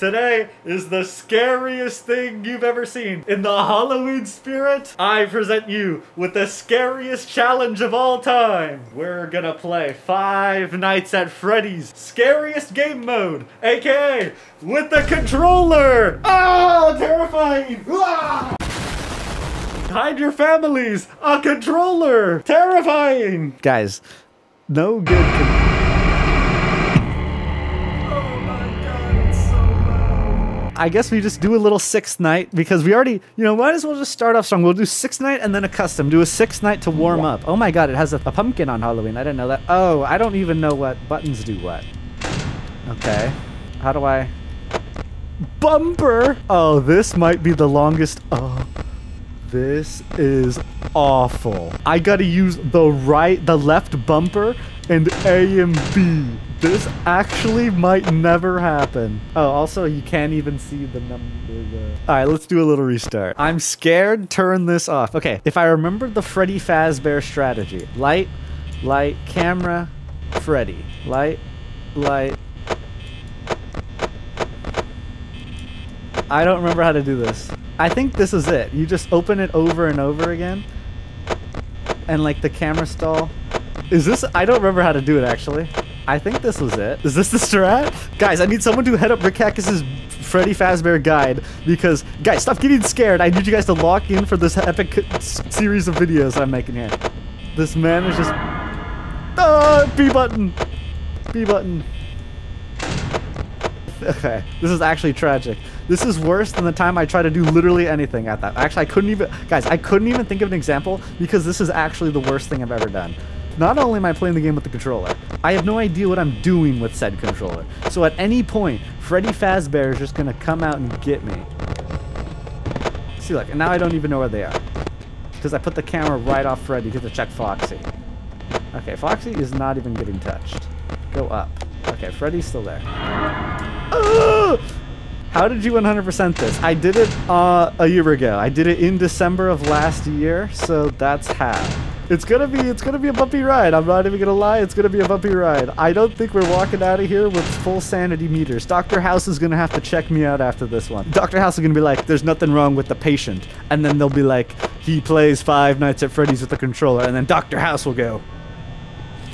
Today is the scariest thing you've ever seen. In the Halloween spirit, I present you with the scariest challenge of all time. We're gonna play Five Nights at Freddy's Scariest Game Mode, aka with the controller. Ah, terrifying! Ah! Hide your families! A controller! Terrifying! Guys, no good. I guess we just do a little sixth night because we already, you know, might as well just start off strong. We'll do sixth night and then a custom. Do a sixth night to warm up. Oh my god, it has a, a pumpkin on Halloween. I didn't know that. Oh, I don't even know what buttons do what. Okay. How do I... Bumper! Oh, this might be the longest... Oh. This is awful. I gotta use the right, the left bumper and A and B. This actually might never happen. Oh, also you can't even see the number. There. All right, let's do a little restart. I'm scared. Turn this off. Okay, if I remember the Freddy Fazbear strategy, light, light, camera, Freddy, light, light. I don't remember how to do this. I think this is it. You just open it over and over again. And like the camera stall. Is this? I don't remember how to do it actually. I think this was it. Is this the strat? Guys, I need someone to head up Rick Freddy Fazbear guide because, guys, stop getting scared. I need you guys to lock in for this epic series of videos I'm making here. This man is just... Ah, B button. B button. Okay, this is actually tragic. This is worse than the time I tried to do literally anything at that. Actually, I couldn't even... Guys, I couldn't even think of an example because this is actually the worst thing I've ever done. Not only am I playing the game with the controller, I have no idea what I'm doing with said controller. So at any point, Freddy Fazbear is just gonna come out and get me. See, look, and now I don't even know where they are. Because I put the camera right off Freddy to check Foxy. Okay, Foxy is not even getting touched. Go up. Okay, Freddy's still there. How did you 100% this? I did it uh, a year ago. I did it in December of last year, so that's how. It's gonna be it's gonna be a bumpy ride. I'm not even gonna lie, it's gonna be a bumpy ride. I don't think we're walking out of here with full sanity meters. Dr. House is gonna have to check me out after this one. Dr. House is gonna be like, there's nothing wrong with the patient. And then they'll be like, he plays Five Nights at Freddy's with the controller, and then Dr. House will go.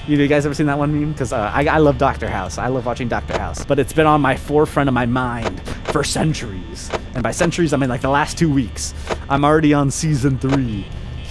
You, you guys ever seen that one meme? Because uh, I, I love Dr. House. I love watching Dr. House. But it's been on my forefront of my mind for centuries. And by centuries, I mean like the last two weeks. I'm already on season three.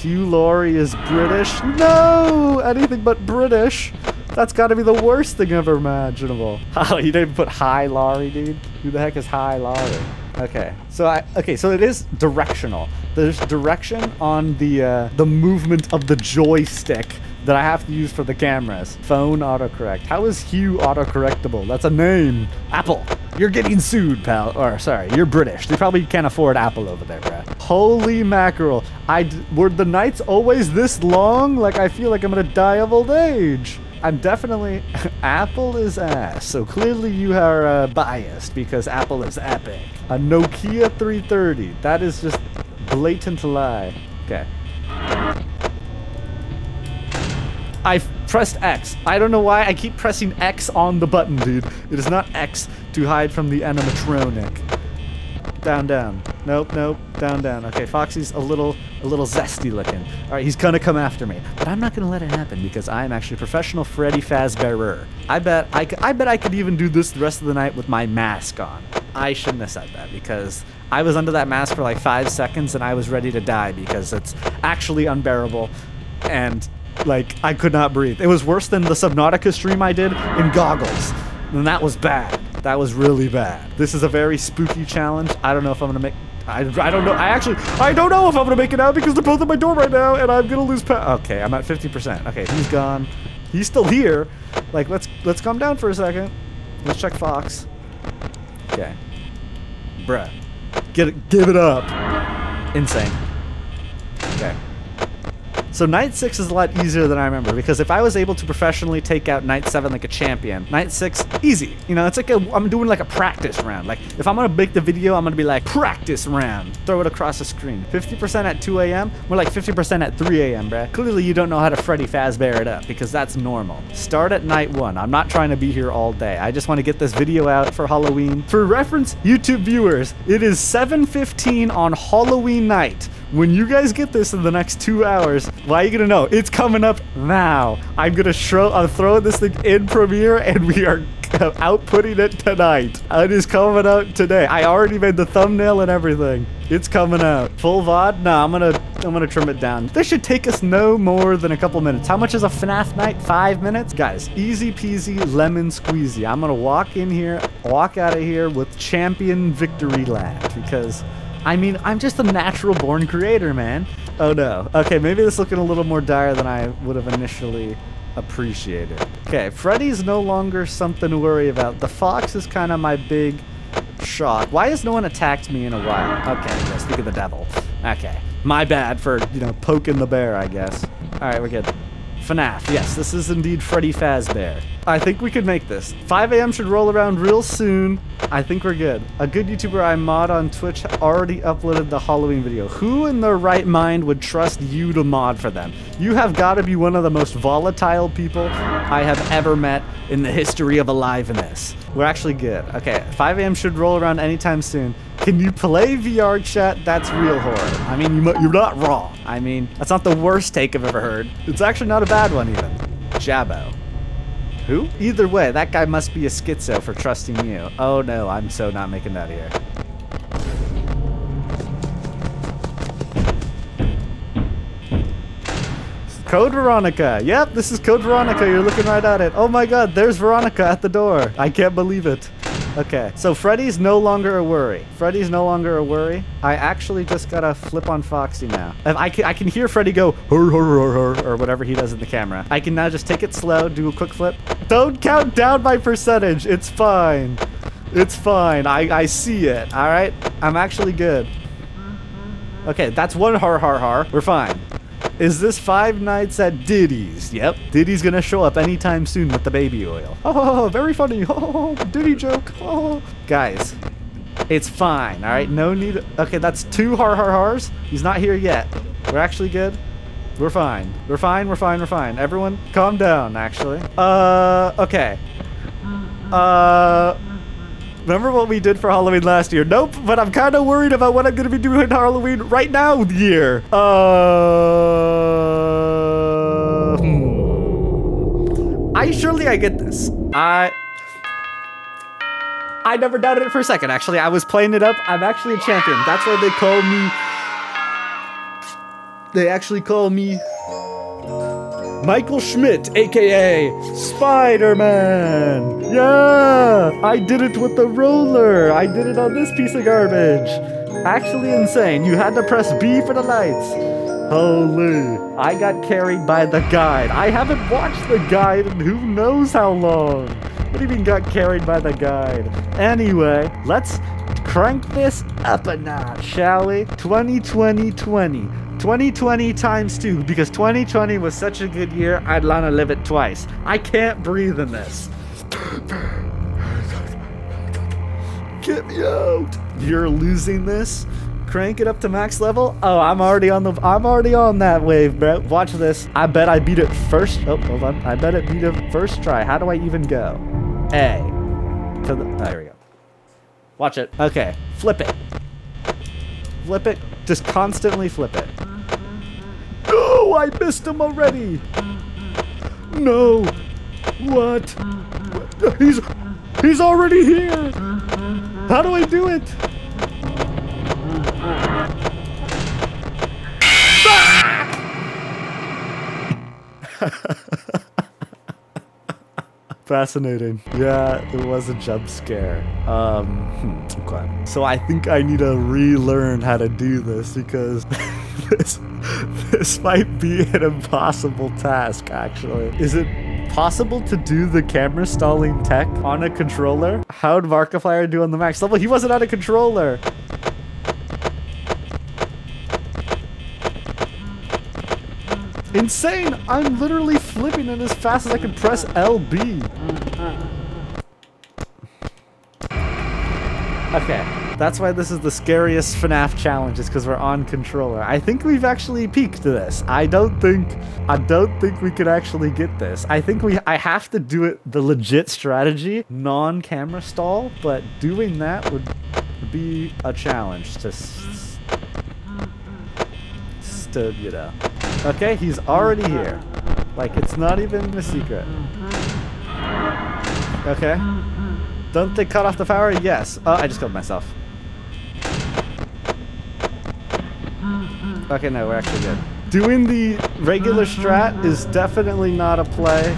Hugh Laurie is British? No! Anything but British. That's got to be the worst thing ever imaginable. Oh, you didn't even put hi Laurie, dude. Who the heck is hi Laurie? Okay, so I okay, so it is directional. There's direction on the uh, the movement of the joystick that I have to use for the cameras. Phone autocorrect. How is Hugh autocorrectable? That's a name. Apple. You're getting sued, pal. Or, sorry, you're British. They probably can't afford Apple over there, bruh. Holy mackerel. I were the nights always this long? Like, I feel like I'm gonna die of old age. I'm definitely... Apple is ass. So clearly you are uh, biased because Apple is epic. A Nokia 330. That is just blatant lie. Okay. I pressed X. I don't know why I keep pressing X on the button, dude. It is not X to hide from the animatronic. Down, down. Nope, nope. Down, down. Okay, Foxy's a little, a little zesty looking. All right, he's gonna come after me, but I'm not gonna let it happen because I'm actually a professional Freddy Fazbearer. I bet I, I bet I could even do this the rest of the night with my mask on. I shouldn't have said that because I was under that mask for like five seconds and I was ready to die because it's actually unbearable and like, I could not breathe. It was worse than the Subnautica stream I did in goggles. And that was bad. That was really bad. This is a very spooky challenge. I don't know if I'm gonna make... I, I don't know. I actually... I don't know if I'm gonna make it out because they're both at my door right now and I'm gonna lose Okay, I'm at 50%. Okay, he's gone. He's still here. Like, let's let's calm down for a second. Let's check Fox. Okay. Bruh. Get it, give it up. Insane. So night six is a lot easier than I remember because if I was able to professionally take out night seven like a champion, night six easy. You know, it's like I'm doing like a practice round. Like if I'm gonna make the video, I'm gonna be like practice round. Throw it across the screen. 50% at 2 a.m. More like 50% at 3 a.m. Bruh. Clearly you don't know how to Freddy Fazbear it up because that's normal. Start at night one. I'm not trying to be here all day. I just want to get this video out for Halloween. For reference, YouTube viewers, it is 7:15 on Halloween night. When you guys get this in the next two hours, why are you gonna know? It's coming up now. I'm gonna show, I'm uh, throwing this thing in Premiere, and we are outputting it tonight. It is coming out today. I already made the thumbnail and everything. It's coming out. Full VOD? No, I'm gonna I'm gonna trim it down. This should take us no more than a couple minutes. How much is a FNAF night? Five minutes? Guys, easy peasy lemon squeezy. I'm gonna walk in here, walk out of here with champion victory lap because I mean, I'm just a natural born creator, man. Oh no. Okay, maybe this is looking a little more dire than I would have initially appreciated. Okay, Freddy's no longer something to worry about. The fox is kind of my big shock. Why has no one attacked me in a while? Okay, yeah, speak of the devil. Okay. My bad for, you know, poking the bear, I guess. Alright, we're good. FNAF. Yes, this is indeed Freddy Fazbear. I think we could make this. 5 a.m. should roll around real soon. I think we're good. A good YouTuber I mod on Twitch already uploaded the Halloween video. Who in their right mind would trust you to mod for them? You have got to be one of the most volatile people I have ever met in the history of aliveness. We're actually good. Okay, 5 a.m. should roll around anytime soon. Can you play VR chat? That's real horror. I mean, you, you're not wrong. I mean, that's not the worst take I've ever heard. It's actually not a bad one, even. Jabbo. Who? Either way, that guy must be a schizo for trusting you. Oh no, I'm so not making that here. Code Veronica. Yep, this is Code Veronica. You're looking right at it. Oh my god, there's Veronica at the door. I can't believe it. Okay, so Freddy's no longer a worry. Freddy's no longer a worry. I actually just gotta flip on Foxy now. I can, I can hear Freddy go, hur, hur, hur, or whatever he does in the camera. I can now just take it slow, do a quick flip. Don't count down my percentage. It's fine. It's fine. I, I see it, all right? I'm actually good. Mm-hmm. Okay, that's one har har har. We're fine. Is this Five Nights at Diddy's? Yep, Diddy's gonna show up anytime soon with the baby oil. Oh, very funny. Oh, Diddy joke. Oh. Guys, it's fine, alright? No need... Okay, that's two har har hars. He's not here yet. We're actually good. We're fine. We're fine, we're fine, we're fine. Everyone, calm down, actually. Uh, okay. Uh... Remember what we did for Halloween last year? Nope, but I'm kind of worried about what I'm going to be doing Halloween right now year. Uh, surely I get this. I I never doubted it for a second, actually. I was playing it up. I'm actually a champion. That's why they call me... They actually call me... Michael Schmidt, aka Spider-Man. Yeah, I did it with the roller. I did it on this piece of garbage. Actually insane. You had to press B for the lights. Holy. I got carried by the guide. I haven't watched the guide in who knows how long. What do you mean got carried by the guide? Anyway, let's crank this up a notch, shall we? 2020 20. 2020 times two, because 2020 was such a good year, I'd want to live it twice. I can't breathe in this. Get me out! You're losing this? Crank it up to max level? Oh, I'm already on the I'm already on that wave, bro. Watch this. I bet I beat it first. Oh, hold on. I bet it beat it first try. How do I even go? A. To the oh, there we go. Watch it. Okay. Flip it. Flip it. Just constantly flip it. No, I missed him already. No. What? He's he's already here. How do I do it? Fascinating. Yeah, it was a jump scare. Um, hmm, okay. So I think I need to relearn how to do this because this this might be an impossible task, actually. Is it possible to do the camera stalling tech on a controller? How'd Markiplier do on the max level? He wasn't on a controller. Insane. I'm literally flipping it as fast as I can press LB. Okay, that's why this is the scariest FNAF challenge, is because we're on controller. I think we've actually peaked this. I don't think, I don't think we could actually get this. I think we, I have to do it the legit strategy, non-camera stall, but doing that would be a challenge to, to, you know. Okay, he's already here. Like, it's not even a secret. Okay. Don't they cut off the power? Yes. Oh, I just killed myself. Okay, no, we're actually good. Doing the regular strat is definitely not a play.